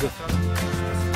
Obrigado.